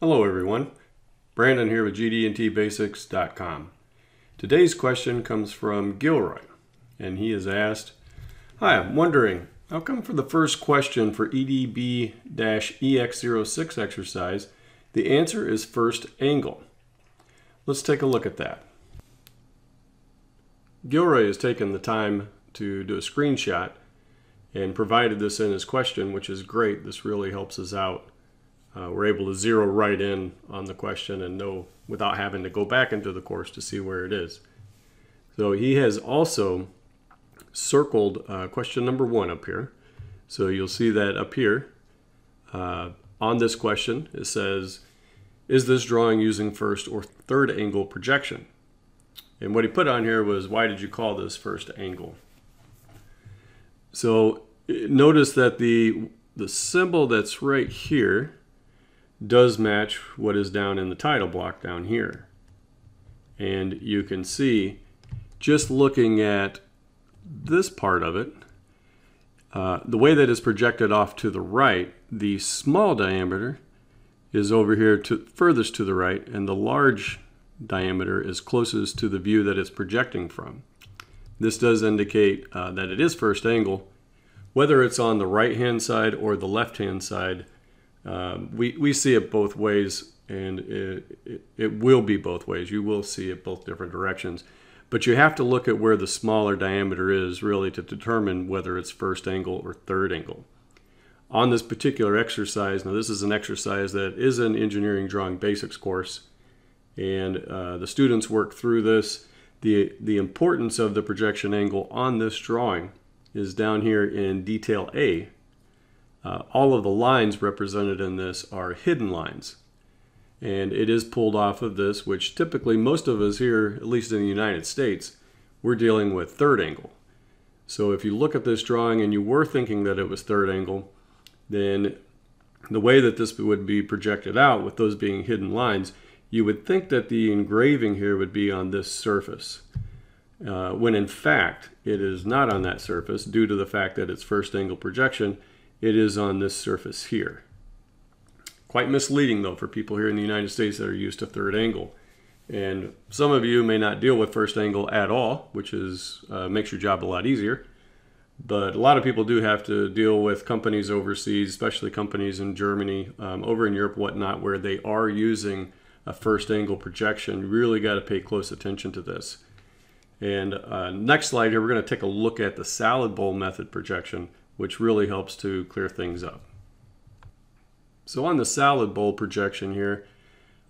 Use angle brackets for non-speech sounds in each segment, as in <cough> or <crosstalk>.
Hello everyone, Brandon here with GD&TBasics.com. Today's question comes from Gilroy, and he has asked, Hi, I'm wondering, how come for the first question for EDB-EX06 exercise, the answer is first angle? Let's take a look at that. Gilroy has taken the time to do a screenshot and provided this in his question, which is great. This really helps us out. Uh, we're able to zero right in on the question and know without having to go back into the course to see where it is. So he has also circled uh, question number one up here. So you'll see that up here uh, on this question, it says, is this drawing using first or third angle projection? And what he put on here was, why did you call this first angle? So notice that the, the symbol that's right here does match what is down in the title block down here. And you can see, just looking at this part of it, uh, the way that is projected off to the right, the small diameter is over here to furthest to the right, and the large diameter is closest to the view that it's projecting from. This does indicate uh, that it is first angle. Whether it's on the right hand side or the left hand side, um, we, we see it both ways and it, it, it will be both ways. You will see it both different directions. But you have to look at where the smaller diameter is really to determine whether it's first angle or third angle. On this particular exercise, now this is an exercise that is an engineering drawing basics course, and uh, the students work through this. The, the importance of the projection angle on this drawing is down here in detail A. Uh, all of the lines represented in this are hidden lines. And it is pulled off of this, which typically most of us here, at least in the United States, we're dealing with third angle. So if you look at this drawing and you were thinking that it was third angle, then the way that this would be projected out with those being hidden lines, you would think that the engraving here would be on this surface. Uh, when in fact, it is not on that surface due to the fact that it's first angle projection, it is on this surface here. Quite misleading though for people here in the United States that are used to third angle. And some of you may not deal with first angle at all, which is uh, makes your job a lot easier. But a lot of people do have to deal with companies overseas, especially companies in Germany, um, over in Europe, whatnot, where they are using a first angle projection. Really got to pay close attention to this. And uh, next slide here, we're going to take a look at the salad bowl method projection, which really helps to clear things up. So on the salad bowl projection here,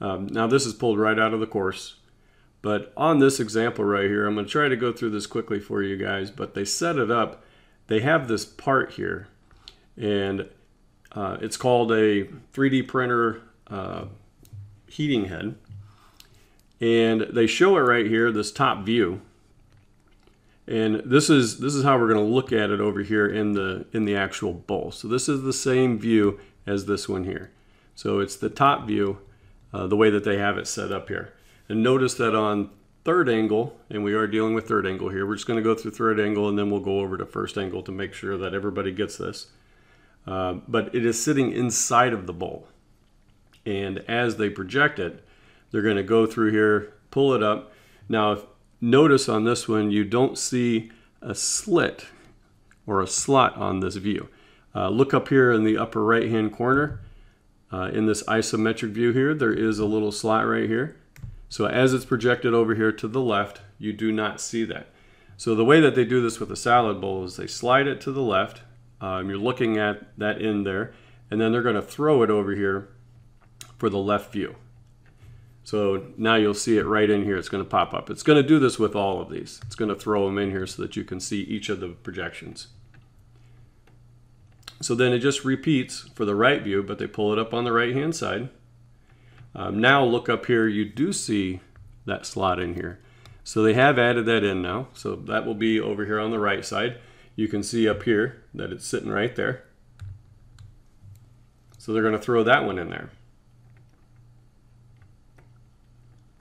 um, now this is pulled right out of the course, but on this example right here, I'm going to try to go through this quickly for you guys, but they set it up, they have this part here, and uh, it's called a 3D printer uh, heating head, and they show it right here, this top view, and this is this is how we're going to look at it over here in the in the actual bowl. So this is the same view as this one here. So it's the top view, uh, the way that they have it set up here. And notice that on third angle, and we are dealing with third angle here, we're just going to go through third angle and then we'll go over to first angle to make sure that everybody gets this. Uh, but it is sitting inside of the bowl. And as they project it, they're going to go through here, pull it up. Now, if, notice on this one, you don't see a slit or a slot on this view. Uh, look up here in the upper right hand corner. Uh, in this isometric view here, there is a little slot right here. So as it's projected over here to the left, you do not see that. So the way that they do this with a salad bowl is they slide it to the left. Um, you're looking at that in there, and then they're going to throw it over here for the left view. So now you'll see it right in here. It's going to pop up. It's going to do this with all of these. It's going to throw them in here so that you can see each of the projections. So then it just repeats for the right view, but they pull it up on the right hand side. Um, now look up here, you do see that slot in here. So they have added that in now. So that will be over here on the right side. You can see up here that it's sitting right there. So they're going to throw that one in there.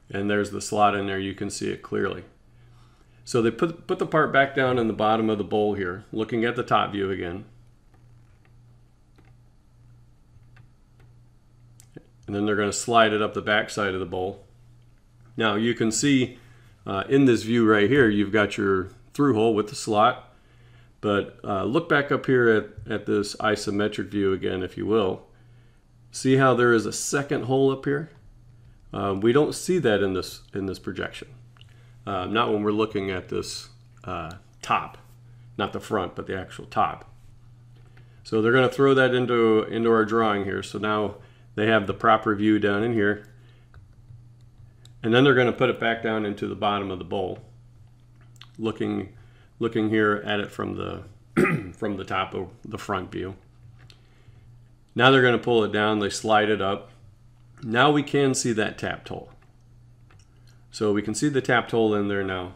And there's the slot in there. You can see it clearly. So they put, put the part back down in the bottom of the bowl here, looking at the top view again. and then they're going to slide it up the back side of the bowl. Now you can see uh, in this view right here, you've got your through hole with the slot, but uh, look back up here at, at this isometric view again, if you will. See how there is a second hole up here? Um, we don't see that in this in this projection. Uh, not when we're looking at this uh, top, not the front, but the actual top. So they're going to throw that into into our drawing here. So now they have the proper view down in here. And then they're going to put it back down into the bottom of the bowl, looking looking here at it from the <clears throat> from the top of the front view. Now they're going to pull it down, they slide it up. Now we can see that tapped hole. So we can see the tapped hole in there now.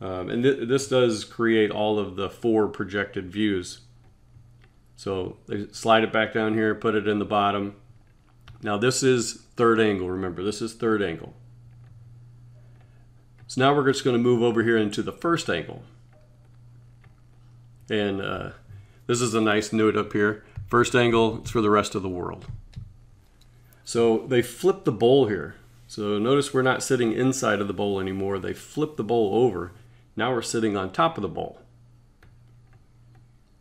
Um, and th this does create all of the four projected views. So they slide it back down here, put it in the bottom. Now this is third angle, remember, this is third angle. So now we're just going to move over here into the first angle. And uh, this is a nice note up here. First angle, it's for the rest of the world. So they flip the bowl here. So notice we're not sitting inside of the bowl anymore. They flip the bowl over. Now we're sitting on top of the bowl.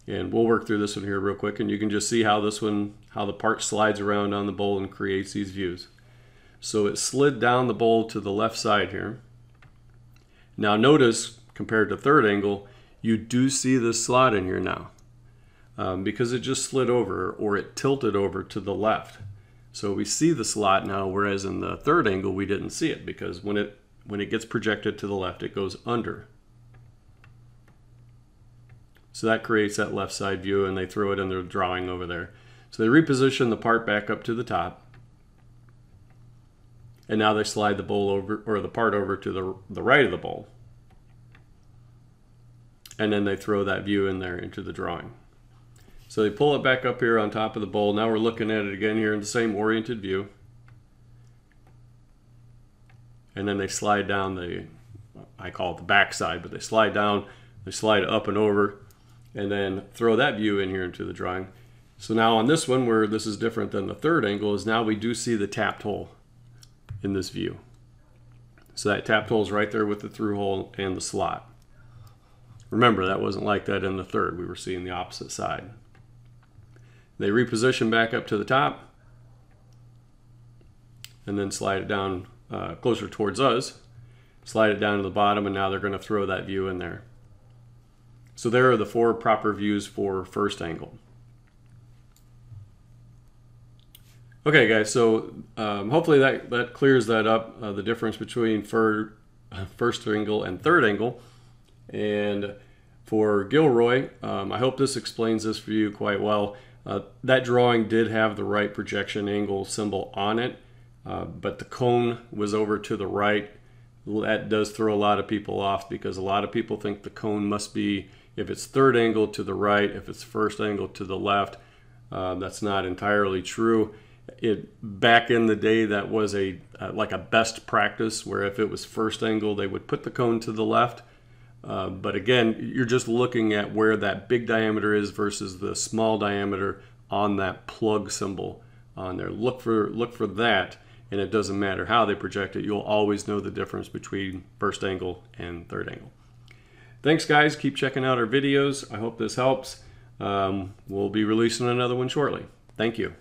And we'll work through this one here real quick and you can just see how this one, how the part slides around on the bowl and creates these views. So it slid down the bowl to the left side here. Now notice, compared to third angle, you do see this slot in here now um, because it just slid over or it tilted over to the left. So we see the slot now, whereas in the third angle we didn't see it because when it when it gets projected to the left, it goes under. So that creates that left side view and they throw it in their drawing over there. So they reposition the part back up to the top. And now they slide the bowl over or the part over to the, the right of the bowl. And then they throw that view in there into the drawing. So they pull it back up here on top of the bowl. Now we're looking at it again here in the same oriented view. And then they slide down the, I call it the back side, but they slide down, they slide up and over, and then throw that view in here into the drawing. So now on this one, where this is different than the third angle, is now we do see the tapped hole in this view. So that tapped hole is right there with the through hole and the slot. Remember, that wasn't like that in the third. We were seeing the opposite side. They reposition back up to the top and then slide it down uh, closer towards us. Slide it down to the bottom and now they're going to throw that view in there. So there are the four proper views for first angle. Okay guys, so um, hopefully that, that clears that up, uh, the difference between fir <laughs> first angle and third angle. And for Gilroy, um, I hope this explains this for you quite well. Uh, that drawing did have the right projection angle symbol on it, uh, but the cone was over to the right. That does throw a lot of people off because a lot of people think the cone must be, if it's third angle to the right, if it's first angle to the left. Uh, that's not entirely true. It back in the day that was a uh, like a best practice where if it was first angle they would put the cone to the left uh, but again, you're just looking at where that big diameter is versus the small diameter on that plug symbol on there. Look for, look for that, and it doesn't matter how they project it. You'll always know the difference between first angle and third angle. Thanks, guys. Keep checking out our videos. I hope this helps. Um, we'll be releasing another one shortly. Thank you.